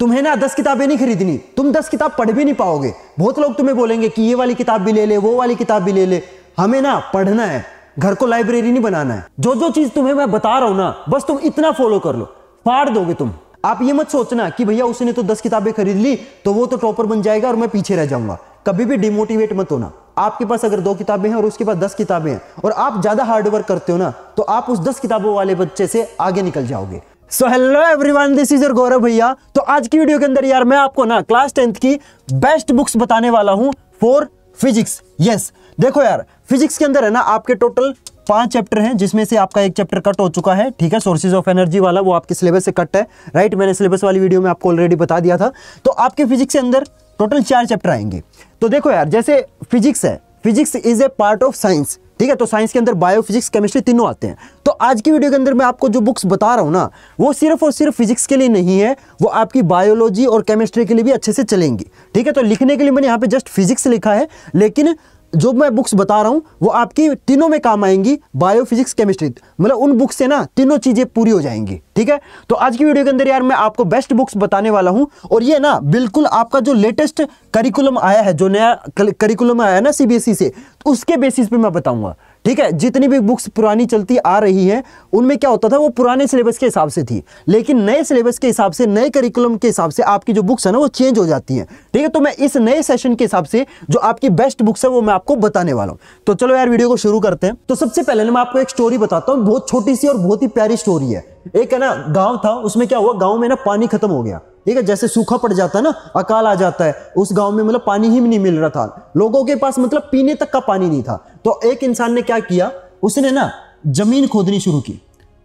तुम्हें ना दस किताबें नहीं खरीदनी। तुम दस किताब पढ़ भी नहीं पाओगे। बहुत लोग तुम्हें बोलेंगे कि ये वाली किताब भी ले ले, वो वाली किताब भी ले ले। हमें ना पढ़ना है। घर को लाइब्रेरी नहीं बनाना है। जो जो चीज़ तुम्हें मैं बता रहा हूँ ना, बस तुम इतना फॉलो कर लो। फाड़ दोगे तुम। आप ये मत सोचना कि भैया उसने तो दस किताबें खरीद ली तो वो तो टॉपर बन जाएगा और मैं पीछे रह जाऊँगा। कभी भी डिमोटिवेट मत होना। आपके पास अगर दो किताबें हैं और उसके पास दस किताबें हैं, और आप ज़्यादा हार्डवर्क करते हो ना तो आप उस दस किताबों वाले बच्चे से आगे निकल जाओगे। So hello everyone this is your Gaurav भैया तो आज की वीडियो के अंदर यार मैं आपको ना क्लास टेंथ की बेस्ट बुक्स बताने वाला हूँ फॉर फिजिक्स यस देखो यार फिजिक्स के अंदर है ना आपके टोटल पाँच चैप्टर हैं, जिसमें से आपका एक चैप्टर कट हो चुका है, ठीक है? सोर्सेज ऑफ़ एनर्जी वाला, वो आपके सिलेबस से कट है राइट मैंने सिलेबस वाली वीडियो में आपको ऑलरेडी बता दिया था। तो आपके फिजिक्स के अंदर टोटल चार चैप्टर आएँगे। तो देखो यार, जैसे फिजिक्स है physics is a part of science ठीक है? तो साइंस के अंदर बायो फिजिक्स केमिस्ट्री तीनों आते हैं। तो आज की वीडियो के अंदर मैं आपको जो बुक्स बता रहा हूँ ना, वो सिर्फ़ और सिर्फ़ फिजिक्स के लिए नहीं है, वो आपकी बायोलॉजी और केमिस्ट्री के लिए भी अच्छे से चलेंगी। ठीक है? तो लिखने के लिए मैंने यहाँ पे जस्ट फिजिक्स लिखा है, लेकिन जो मैं बुक्स बता रहा हूँ, वो आपकी तीनों में काम आएँगी बायोफिजिक्स केमिस्ट्री मतलब उन बुक्स से ना तीनों चीज़ें पूरी हो जाएँगी, ठीक है? तो आज की वीडियो के अंदर यार मैं आपको बेस्ट बुक्स बताने वाला हूँ, और ये ना बिल्कुल आपका जो लेटेस्ट करिकुलम आया है, जो नया करिकुलम आया है ना सीबीएसई से तो उसके बेसिस पर मैं बताऊँगा। ठीक है, जितनी भी बुक्स पुरानी चलती आ रही है, उनमें क्या होता था, वो पुराने सिलेबस के हिसाब से थी। लेकिन नए सिलेबस के हिसाब से, नए करिकुलम के हिसाब से आपकी जो बुक्स है ना, वो चेंज हो जाती हैं। ठीक है तो मैं इस नए सेशन के हिसाब से जो आपकी बेस्ट बुक्स है, वो मैं आपको बताने वाला हूँ। तो चलो यार वीडियो को शुरू करते हैं। तो सबसे पहले मैं आपको एक स्टोरी बताता हूँ, बहुत छोटी सी और बहुत ही प्यारी स्टोरी है। एक है ना, गाँव था, उसमें क्या हुआ? गाँव में ना पानी खत्म हो गया। ठीक है, जैसे सूखा पड़ जाता है ना, अकाल आ जाता है, उस गाँव में मतलब पानी ही नहीं मिल रहा था। लोगों के पास मतलब पीने तक का पानी नहीं था। तो एक इंसान ने क्या किया? उसने ना ज़मीन खोदनी शुरू की।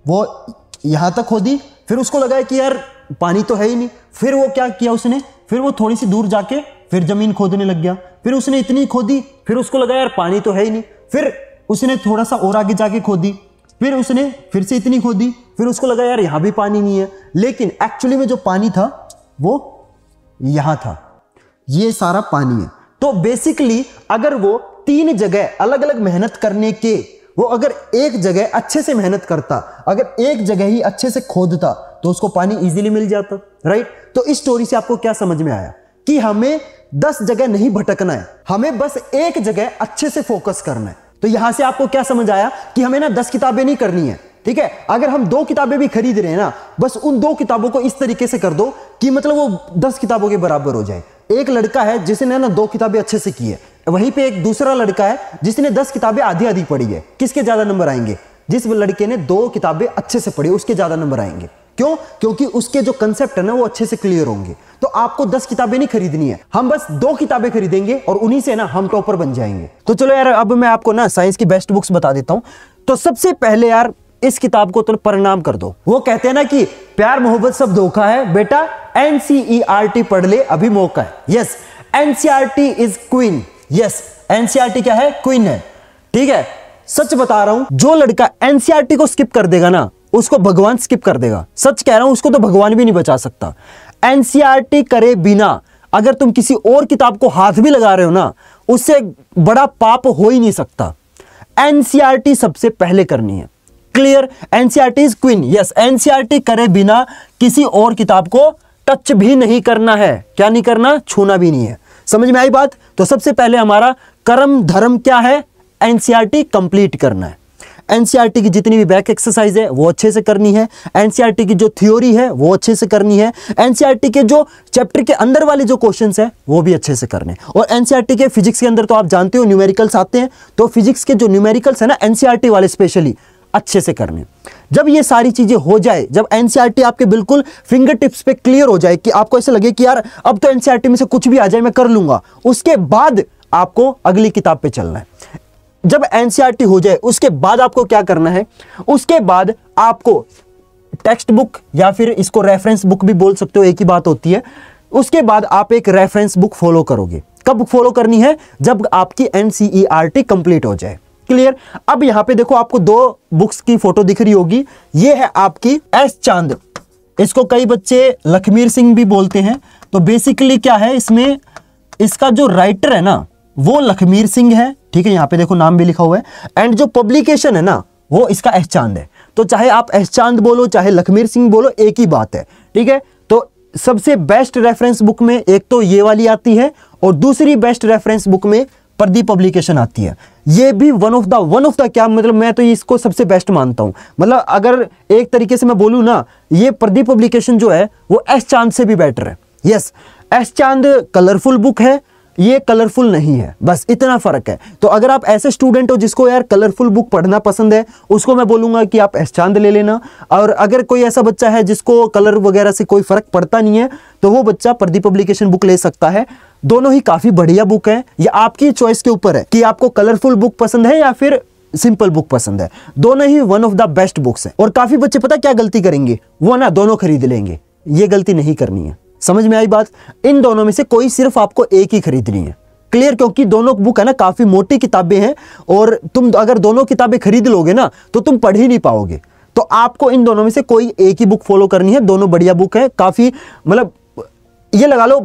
वो यहाँ तक खोदी, फिर उसको लगा कि यार, पानी तो है ही नहीं। फिर वो क्या किया उसने? फिर वो थोड़ी सी दूर जाके फिर ज़मीन खोदने लग गया। फिर उसने इतनी खोदी, फिर उसको लगा, यार, पानी तो है ही नहीं। फिर उसने थोड़ा सा और आगे जाके खोदी। फिर उसने फिर से इतनी खोदी फिर उसको लगा, यार, यहाँ भी पानी नहीं है। लेकिन एक्चुअली में जो पानी था, वो यहाँ था। ये सारा पानी है। तो बेसिकली अगर वो तीन जगह अलग अलग मेहनत करने के, वो अगर एक जगह अच्छे से मेहनत करता, अगर एक जगह ही अच्छे से खोदता तो उसको पानी इजीली मिल जाता राइट तो इस स्टोरी से आपको क्या समझ में आया? कि हमें दस जगह नहीं भटकना है, हमें बस एक जगह अच्छे से फोकस करना है। तो यहाँ से आपको क्या समझ आया कि हमें ना दस किताबें नहीं करनी है, ठीक है? अगर हम दो किताबें भी खरीद रहे हैं ना, बस उन दो किताबों को इस तरीके से कर दो कि मतलब वो दस किताबों के बराबर हो जाए। एक लड़का है जिसने ना दो किताबें अच्छे से की है। वहीं पे एक दूसरा लड़का है जिसने दस किताबें आधी आधी पढ़ी है। किसके ज़्यादा नंबर आएँगे? जिस लड़के ने दो किताबें अच्छे से पढ़ी, उसके ज़्यादा नंबर आएँगे। क्यों? क्योंकि उसके जो कंसेप्ट है ना, वो अच्छे से क्लियर होंगे। तो आपको दस किताबें नहीं खरीदनी है। हम बस दो किताबें खरीदेंगे और उन्हीं से ना हम टॉपर बन जाएँगे। तो चलो यार, अब मैं आपको ना साइंस की बेस्ट बुक्स बता देता हूँ। तो सबसे पहले यार, इस किताब को तो परिणाम कर दो। वो कहते हैं ना कि, प्यार, मोहब्बत सब धोखा है, बेटा एनसीईआरटी पढ़ ले, अभी मौका है। Yes NCERT is queen yes NCERT क्या है? क्वीन है। ठीक है? सच बता रहा हूँ, जो लड़का एनसीईआरटी को स्किप कर देगा ना उसको भगवान स्किप कर देगा। सच कह रहा हूँ, उसको तो भगवान भी नहीं बचा सकता। एनसीईआरटी करे बिना, अगर तुम किसी और किताब को हाथ भी लगा रहे हो ना, उससे बड़ा पाप हो ही नहीं सकता। एनसीईआरटी सबसे पहले करनी है। Clear NCERT is queen yes NCERT करे बिना किसी और किताब को टच भी नहीं करना है। क्या नहीं करना? छूना भी नहीं है। समझ में आई बात? तो सबसे पहले हमारा कर्म, धर्म क्या है? एनसीईआरटी कंप्लीट करना है। एनसीईआरटी की जितनी भी बैक एक्सरसाइज है, वो अच्छे से करनी है। एनसीईआरटी की जो थ्योरी है, वो अच्छे से करनी है। एनसीईआरटी के जो चैप्टर के अंदर वाले जो क्वेश्चंस है, वो भी अच्छे से करने। और एनसीईआरटी के फिजिक्स के अंदर तो आप जानते हो न्यूमेरिकल्स आते हैं तो फिजिक्स के जो न्यूमेरिकल्स है ना, एनसीईआरटी वाले स्पेशली अच्छे से करने। जब ये सारी चीज़ें हो जाए, जब एनसीईआरटी आपके बिल्कुल फिंगर टिप्स पे क्लियर हो जाए कि आपको ऐसे लगे कि यार, अब तो एनसीईआरटी में से कुछ भी आ जाए, मैं कर लूँगा। उसके बाद आपको अगली किताब पे चलना है। जब एनसीईआरटी हो जाए, उसके बाद आपको क्या करना है? उसके बाद आपको टेक्स्ट बुक या फिर इसको रेफरेंस बुक भी बोल सकते हो, एक ही बात होती है। उसके बाद आप एक रेफरेंस बुक फॉलो करोगे। कब फॉलो करनी है? जब आपकी एनसीईआरटी कंप्लीट हो जाए। क्लियर अब यहाँ पे देखो, आपको दो बुक्स की फ़ोटो दिख रही होगी। ये है आपकी एस चाँद। इसको कई बच्चे लखमीर सिंह भी बोलते हैं। तो बेसिकली क्या है, इसमें इसका जो राइटर है ना वो लखमीर सिंह है, ठीक है, यहाँ पे देखो नाम भी लिखा हुआ है एंड जो पब्लिकेशन है ना, वो इसका एस चाँद है। तो चाहे आप एस चाँद बोलो, चाहे लखमीर सिंह बोलो, एक ही बात है, ठीक है? तो सबसे बेस्ट रेफरेंस बुक में एक तो ये वाली आती है, और दूसरी बेस्ट रेफरेंस बुक में प्रदीप पब्लिकेशन आती है। ये भी one of the one of the क्या मतलब मैं तो इसको सबसे बेस्ट मानता हूँ। मतलब अगर एक तरीके से मैं बोलूँ ना, ये प्रदीप पब्लिकेशन जो है, वो एस चाँद से भी बेटर है। Yes S Chand colourful book है ये कलरफुल नहीं है। बस इतना फ़र्क है। तो अगर आप ऐसे स्टूडेंट हो जिसको यार कलरफुल बुक पढ़ना पसंद है, उसको मैं बोलूँगा कि आप चाँद ले लेना। और अगर कोई ऐसा बच्चा है जिसको कलर वगैरह से कोई फ़र्क पड़ता नहीं है तो वो बच्चा प्रदीप पब्लिकेशन बुक ले सकता है। दोनों ही काफ़ी बढ़िया बुक है। ये आपकी चॉइस के ऊपर है कि आपको कलरफुल बुक पसंद है या फिर सिंपल बुक पसंद है। दोनों ही one of the best books है। और काफ़ी बच्चे पता क्या गलती करेंगे? वो ना दोनों खरीद लेंगे। ये गलती नहीं करनी है। समझ में आई बात? इन दोनों में से कोई सिर्फ़ आपको एक ही खरीदनी है। क्लियर क्योंकि दोनों बुक है ना, काफ़ी मोटी किताबें हैं और तुम अगर दोनों किताबें खरीद लोगे ना तो तुम पढ़ ही नहीं पाओगे। तो आपको इन दोनों में से कोई एक ही बुक फॉलो करनी है। दोनों बढ़िया बुक है, काफ़ी मतलब ये लगा लो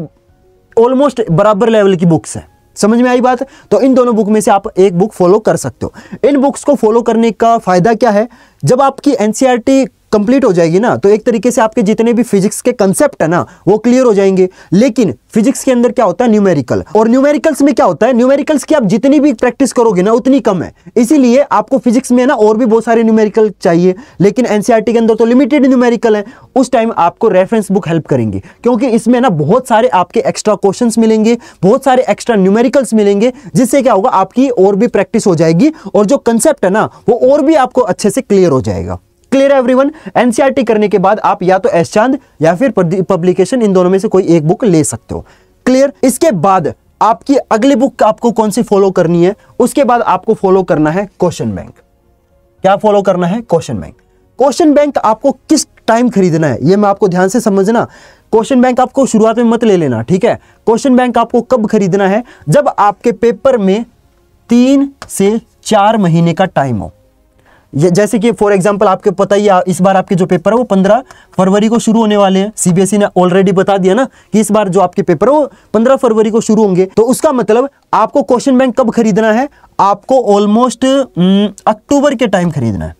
ऑलमोस्ट बराबर लेवल की बुक्स है। समझ में आई बात? तो इन दोनों बुक में से आप एक बुक फॉलो कर सकते हो। इन बुक्स को फॉलो करने का फ़ायदा क्या है? जब आपकी एनसीईआरटी कंप्लीट हो जाएगी ना तो एक तरीके से आपके जितने भी फिजिक्स के कंसेप्ट है ना, वो क्लियर हो जाएँगे। लेकिन फिजिक्स के अंदर क्या होता है? न्यूमेरिकल और न्यूमेरिकल्स में क्या होता है? न्यूमेरिकल्स की आप जितनी भी प्रैक्टिस करोगे ना, उतनी कम है। इसीलिए आपको फिजिक्स में ना और भी बहुत सारे न्यूमेरिकल चाहिए। लेकिन एनसीआरटी के अंदर तो लिमिटेड न्यूमेरिकल है। उस टाइम आपको रेफरेंस बुक हेल्प करेंगी। क्योंकि इसमें ना बहुत सारे आपके एक्स्ट्रा क्वेश्चन मिलेंगे, बहुत सारे एक्स्ट्रा न्यूमेरिकल्स मिलेंगे, जिससे क्या होगा, आपकी और भी प्रैक्टिस हो जाएगी। और जो कंसेप्ट है ना, वो और भी आपको अच्छे से क्लियर हो जाएगा। क्लियर है एवरीवन एनसीईआरटी करने के बाद आप या तो एस चाँद या फिर पब्लिकेशन इन दोनों में से कोई एक बुक ले सकते हो। क्लियर इसके बाद आपकी अगली बुक आपको कौन सी फॉलो करनी है? उसके बाद आपको फॉलो करना है क्वेश्चन बैंक क्या फॉलो करना है? क्वेश्चन बैंक क्वेश्चन बैंक आपको किस टाइम खरीदना है? ये मैं आपको ध्यान से समझना। क्वेश्चन बैंक आपको शुरुआत में मत ले लेना, ठीक है? क्वेश्चन बैंक आपको कब खरीदना है? जब आपके पेपर में तीन से चार महीने का टाइम हो। जैसे कि फॉर एग्जांपल आपके पता ही इस बार आपके जो पेपर है वो पंद्रह फरवरी को शुरू होने वाले हैं। सीबीएसई e ने ऑलरेडी बता दिया ना कि इस बार जो आपके पेपर है वो पंद्रह फरवरी को शुरू होंगे। तो उसका मतलब आपको क्वेश्चन बैंक कब खरीदना है? आपको ऑलमोस्ट अक्टूबर के टाइम खरीदना है।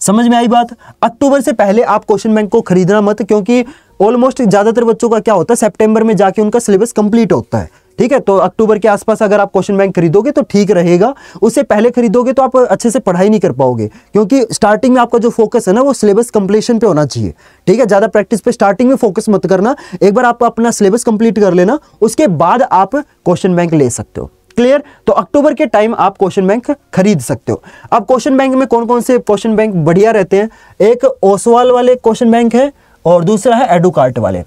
समझ में आई बात? अक्टूबर से पहले आप क्वेश्चन बैंक को खरीदना मत, क्योंकि ऑलमोस्ट ज़्यादातर बच्चों का क्या होता है? सेप्टेंबर में जाके उनका सिलेबस कंप्लीट होता है। ठीक है? तो अक्टूबर के आसपास अगर आप क्वेश्चन बैंक खरीदोगे तो ठीक रहेगा। उससे पहले खरीदोगे तो आप अच्छे से पढ़ाई नहीं कर पाओगे, क्योंकि स्टार्टिंग में आपका जो फोकस है ना, वो सिलेबस कंप्लीशन पे होना चाहिए। ठीक है? ज़्यादा प्रैक्टिस पे स्टार्टिंग में फोकस मत करना। एक बार आप अपना सिलेबस कंप्लीट कर लेना, उसके बाद आप क्वेश्चन बैंक ले सकते हो। क्लियर तो अक्टूबर के टाइम आप क्वेश्चन बैंक खरीद सकते हो। अब क्वेश्चन बैंक में कौन कौन से क्वेश्चन बैंक बढ़िया रहते हैं? एक ओसवाल वाले क्वेश्चन बैंक है और दूसरा है एडुकार्ट वाले।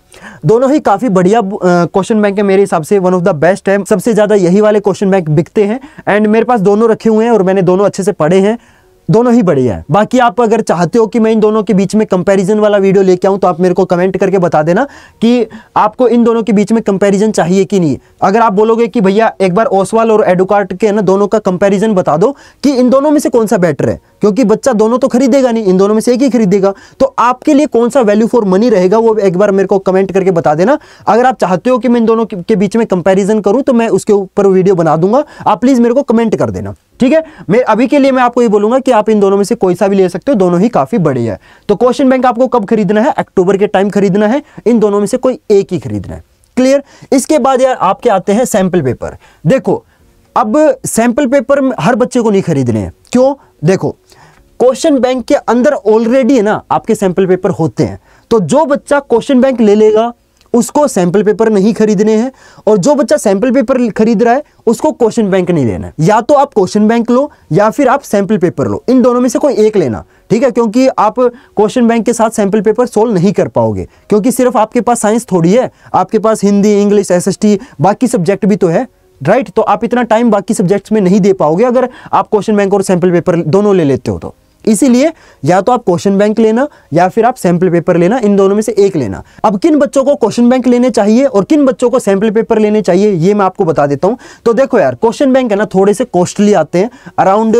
दोनों ही काफ़ी बढ़िया क्वेश्चन बैंक है मेरे हिसाब से वन ऑफ़ द बेस्ट है। सबसे ज़्यादा यही वाले क्वेश्चन बैंक बिकते हैं। एंड मेरे पास दोनों रखे हुए हैं और मैंने दोनों अच्छे से पढ़े हैं। दोनों ही बढ़िया है। बाकी आप अगर चाहते हो कि मैं इन दोनों के बीच में कंपैरिजन वाला वीडियो लेके आऊँ तो आप मेरे को कमेंट करके बता देना कि आपको इन दोनों के बीच में कंपैरिजन चाहिए कि नहीं। अगर आप बोलोगे कि भैया, एक बार ओसवाल और एडुकार्ट के ना दोनों का कंपैरिजन बता दो कि इन दोनों में से कौन सा बेटर है। क्योंकि बच्चा दोनों तो खरीदेगा नहीं, इन दोनों में से एक ही खरीदेगा। तो आपके लिए कौन सा वैल्यू फॉर मनी रहेगा, वो एक बार मेरे को कमेंट करके बता देना। अगर आप चाहते हो कि मैं इन दोनों के बीच में कंपैरिजन करूँ तो मैं उसके ऊपर वीडियो बना दूँगा। आप प्लीज़ मेरे को कमेंट कर देना। ठीक है? मैं अभी के लिए मैं आपको ये बोलूँगा कि आप इन दोनों में से कोई सा भी ले सकते हो, दोनों ही काफ़ी बड़ी है। तो क्वेश्चन बैंक आपको कब खरीदना है? अक्टूबर के टाइम खरीदना है। इन दोनों में से कोई एक ही खरीदना है। क्लियर इसके बाद यार आपके आते हैं सैंपल पेपर देखो, अब सैंपल पेपर हर बच्चे को नहीं खरीदने हैं। क्यों? देखो क्वेश्चन बैंक के अंदर ऑलरेडी है ना, आपके सैंपल पेपर होते हैं। तो जो बच्चा क्वेश्चन बैंक ले लेगा उसको सैंपल पेपर नहीं खरीदने हैं और जो बच्चा सैंपल पेपर खरीद रहा है, उसको क्वेश्चन बैंक नहीं लेना है। या तो आप क्वेश्चन बैंक लो, या फिर आप सैंपल पेपर लो। इन दोनों में से कोई एक लेना, ठीक है? क्योंकि आप क्वेश्चन बैंक के साथ सैंपल पेपर सोल्व नहीं कर पाओगे। क्योंकि सिर्फ़ आपके पास साइंस थोड़ी है। आपके पास हिंदी, इंग्लिश एसएसटी बाकी सब्जेक्ट भी तो है राइट तो आप इतना टाइम बाकी सब्जेक्ट्स में नहीं दे पाओगे अगर आप क्वेश्चन बैंक और सैंपल पेपर दोनों ले लेते हो तो। इसीलिए या तो आप क्वेश्चन बैंक लेना या फिर आप सैंपल पेपर लेना, इन दोनों में से एक लेना। अब किन बच्चों को क्वेश्चन बैंक लेने चाहिए और किन बच्चों को सैंपल पेपर लेने चाहिए, ये मैं आपको बता देता हूँ। तो देखो यार, क्वेश्चन बैंक है ना, थोड़े से कॉस्टली आते हैं, अराउंड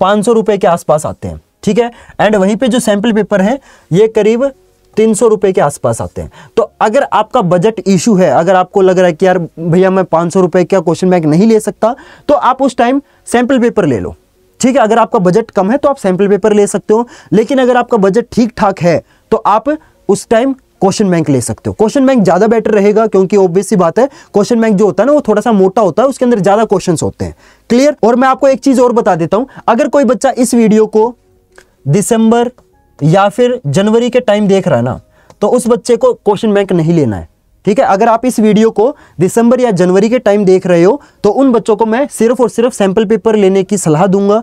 पाँच सौ के आसपास आते हैं, ठीक है? एंड वहीं पे जो सैंपल पेपर है, ये करीब तीन सौ रुपए के आसपास आते हैं। तो अगर आपका बजट इशू है, अगर आपको लग रहा है कि यार भैया मैं पाँच सौ रुपए का क्वेश्चन बैंक नहीं ले सकता तो आप उस टाइम सैंपल पेपर ले लो। ठीक है, अगर आपका बजट कम है तो आप सैंपल पेपर ले सकते हो, लेकिन अगर आपका बजट ठीक ठाक है तो आप उस टाइम क्वेश्चन बैंक ले सकते हो। क्वेश्चन बैंक ज़्यादा बेटर रहेगा क्योंकि ऑब्वियस सी बात है क्वेश्चन बैंक जो होता है ना, वो थोड़ा सा मोटा होता है, उसके अंदर ज़्यादा क्वेश्चन होते हैं। क्लियर और मैं आपको एक चीज़ और बता देता हूँ, अगर कोई बच्चा इस वीडियो को दिसंबर या फिर जनवरी के टाइम देख रहा है ना तो उस बच्चे को क्वेश्चन बैंक नहीं लेना है। ठीक है? अगर आप इस वीडियो को दिसंबर या जनवरी के टाइम देख रहे हो तो उन बच्चों को मैं सिर्फ़ और सिर्फ़ सैंपल पेपर लेने की सलाह दूँगा।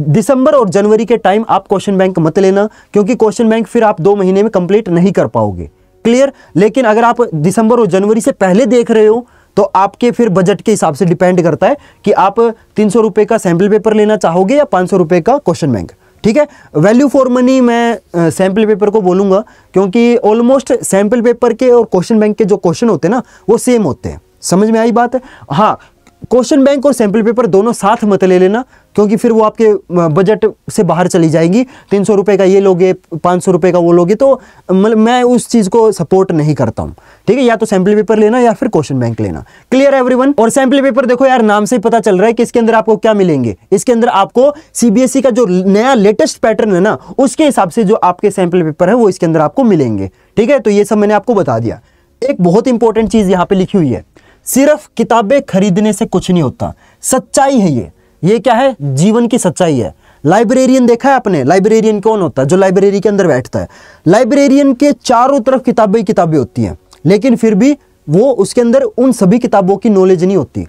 दिसंबर और जनवरी के टाइम आप क्वेश्चन बैंक मत लेना, क्योंकि क्वेश्चन बैंक फिर आप दो महीने में कंप्लीट नहीं कर पाओगे। क्लियर लेकिन अगर आप दिसंबर और जनवरी से पहले देख रहे हो तो आपके फिर बजट के हिसाब से डिपेंड करता है कि आप तीन सौ का सैंपल पेपर लेना चाहोगे या पाँच सौ का क्वेश्चन बैंक ठीक है? वैल्यू फॉर मनी मैं सैंपल पेपर को बोलूँगा, क्योंकि ऑलमोस्ट सैंपल पेपर के और क्वेश्चन बैंक के जो क्वेश्चन होते हैं ना, वो सेम होते हैं। समझ में आई बात? है हाँ क्वेश्चन बैंक और सैंपल पेपर दोनों साथ मत ले लेना, क्योंकि फिर वो आपके बजट से बाहर चली जाएगी। तीन सौ रुपये का ये लोगे, पाँच सौ रुपये का वो लोगे तो मतलब मैं उस चीज़ को सपोर्ट नहीं करता हूँ। ठीक है, या तो सैंपल पेपर लेना या फिर क्वेश्चन बैंक लेना। क्लियर एवरीवन और सैंपल पेपर देखो यार, नाम से ही पता चल रहा है कि इसके अंदर आपको क्या मिलेंगे। इसके अंदर आपको सीबीएसई e का जो नया लेटेस्ट पैटर्न है ना, उसके हिसाब से जो आपके सैंपल पेपर है, वो इसके अंदर आपको मिलेंगे। ठीक है तो ये सब मैंने आपको बता दिया। एक बहुत इंपॉर्टेंट चीज़ यहाँ पे लिखी हुई है। सिर्फ़ किताबें खरीदने से कुछ नहीं होता। सच्चाई है ये। ये क्या है? जीवन की सच्चाई है। लाइब्रेरियन देखा है आपने? लाइब्रेरियन कौन होता है? जो लाइब्रेरी के अंदर बैठता है। लाइब्रेरियन के चारों तरफ़ किताबें ही किताबें होती हैं। लेकिन फिर भी वो उसके अंदर उन सभी किताबों की नॉलेज नहीं होती।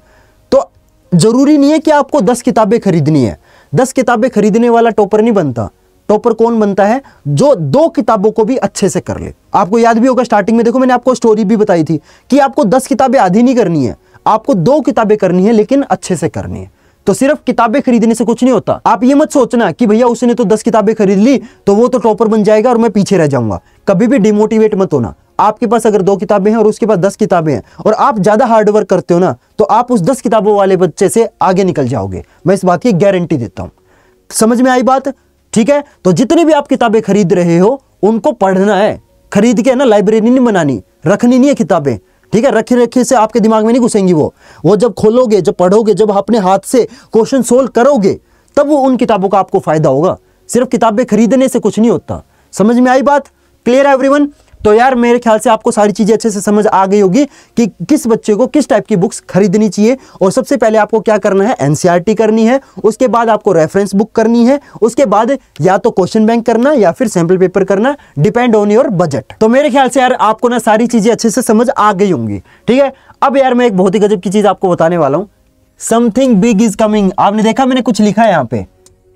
तो ज़रूरी नहीं है कि आपको दस किताबें खरीदनी है। दस किताबें खरीदने वाला टॉपर नहीं बनता। टॉपर कौन बनता है? जो दो किताबों को भी अच्छे से कर ले। आपको याद भी होगा स्टार्टिंग में देखो, मैंने आपको स्टोरी भी बताई थी कि आपको दस किताबें आधी नहीं करनी है, आपको दो किताबें करनी है, लेकिन अच्छे से करनी है। तो सिर्फ़ किताबें खरीदने से कुछ नहीं होता। आप ये मत सोचना कि भैया, उसने तो दस किताबें खरीद ली तो वो तो टॉपर बन जाएगा और मैं पीछे रह जाऊँगा। कभी भी डिमोटिवेट मत होना। आपके पास अगर दो किताबें हैं और उसके पास दस किताबें हैं, और आप ज़्यादा हार्डवर्क करते हो ना तो आप उस दस किताबों वाले बच्चे से आगे निकल जाओगे। मैं इस बात की गारंटी देता हूँ। समझ में आई बात? ठीक है? तो जितनी भी आप किताबें खरीद रहे हो, उनको पढ़ना है। खरीद के ना लाइब्रेरी नहीं बनानी, रखनी नहीं है किताबें। ठीक है? रखे रखे से आपके दिमाग में नहीं घुसेंगी वो। वो जब खोलोगे, जब पढ़ोगे, जब अपने हाथ से क्वेश्चन सोल्व करोगे, तब वो उन किताबों का आपको फ़ायदा होगा। सिर्फ़ किताबें खरीदने से कुछ नहीं होता। समझ में आई बात? क्लियर है एवरीवन तो यार मेरे ख्याल से आपको सारी चीज़ें अच्छे से समझ आ गई होगी कि किस बच्चे को किस टाइप की बुक्स खरीदनी चाहिए। और सबसे पहले आपको क्या करना है? एनसीईआरटी करनी है, उसके बाद आपको रेफरेंस बुक करनी है, उसके बाद या तो क्वेश्चन बैंक करना या फिर सैंपल पेपर करना डिपेंड ऑन योर बजट तो मेरे ख्याल से यार आपको ना सारी चीज़ें अच्छे से समझ आ गई होंगी, ठीक है? अब यार मैं एक बहुत ही गजब की चीज़ आपको बताने वाला हूँ। समथिंग बिग इज़ कमिंग आपने देखा मैंने कुछ लिखा है यहाँ पे?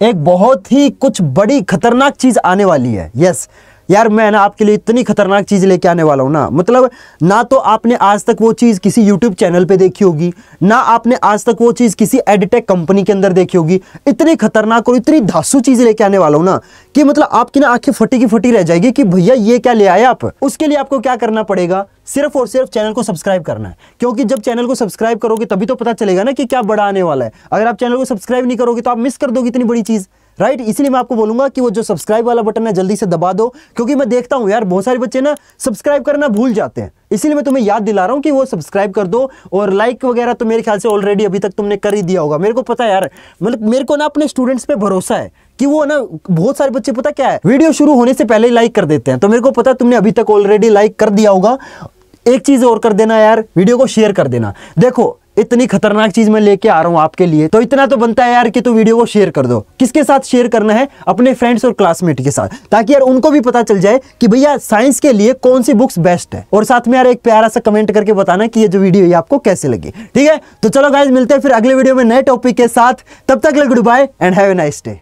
एक बहुत ही कुछ बड़ी खतरनाक चीज़ आने वाली है। यस यार मैं ना आपके लिए इतनी खतरनाक चीज़ लेके आने वाला हूँ ना। मतलब ना तो आपने आज तक वो चीज़ किसी यूट्यूब चैनल पे देखी होगी, ना आपने आज तक वो चीज़ किसी एडिटेक कंपनी के अंदर देखी होगी। इतनी खतरनाक और इतनी धासु चीज़ लेके आने वाला हूँ ना कि मतलब आपकी ना आँखें फटी की फटी रह जाएगी कि भैया ये क्या ले आए आप? उसके लिए आपको क्या करना पड़ेगा? सिर्फ़ और सिर्फ़ चैनल को सब्सक्राइब करना है। क्योंकि जब चैनल को सब्सक्राइब करोगे, तभी तो पता चलेगा ना कि क्या बड़ा आने वाला है। अगर आप चैनल को सब्सक्राइब नहीं करोगे तो आप मिस कर दोगे इतनी बड़ी चीज़। Right right? इसलिए मैं आपको बोलूँगा कि वो जो सब्सक्राइब वाला बटन है, जल्दी से दबा दो। क्योंकि मैं देखता हूँ, यार, बहुत सारे बच्चे ना सब्सक्राइब करना भूल जाते हैं। इसीलिए मैं तुम्हें याद दिला रहा हूँ कि वो सब्सक्राइब कर दो। और लाइक वगैरह तो मेरे ख्याल से ऑलरेडी अभी तक तुमने कर ही दिया होगा। मेरे को पता यार मतलब मेरे को ना अपने स्टूडेंट्स पे भरोसा है कि वो ना बहुत सारे बच्चे, पता क्या है? वीडियो शुरू होने से पहले लाइक कर देते हैं। तो मेरे को पता तुमने अभी तक ऑलरेडी लाइक कर दिया होगा। एक चीज़ और कर देना यार, वीडियो को शेयर कर देना। देखो, इतनी खतरनाक चीज़ मैं लेके आ रहा हूँ आपके लिए तो इतना तो बनता है यार कि तू वीडियो को शेयर कर दो। किसके साथ शेयर करना है? अपने फ्रेंड्स और क्लासमेट के साथ। ताकि यार उनको भी पता चल जाए कि भैया साइंस के लिए कौन सी बुक्स बेस्ट है। और साथ में यार एक प्यारा सा कमेंट करके बताना कि ये जो वीडियो है आपको कैसे लगी। ठीक है? तो चलो गाइज़ मिलते हैं फिर अगले वीडियो में नए टॉपिक के साथ। तब तक goodbye and have a nice day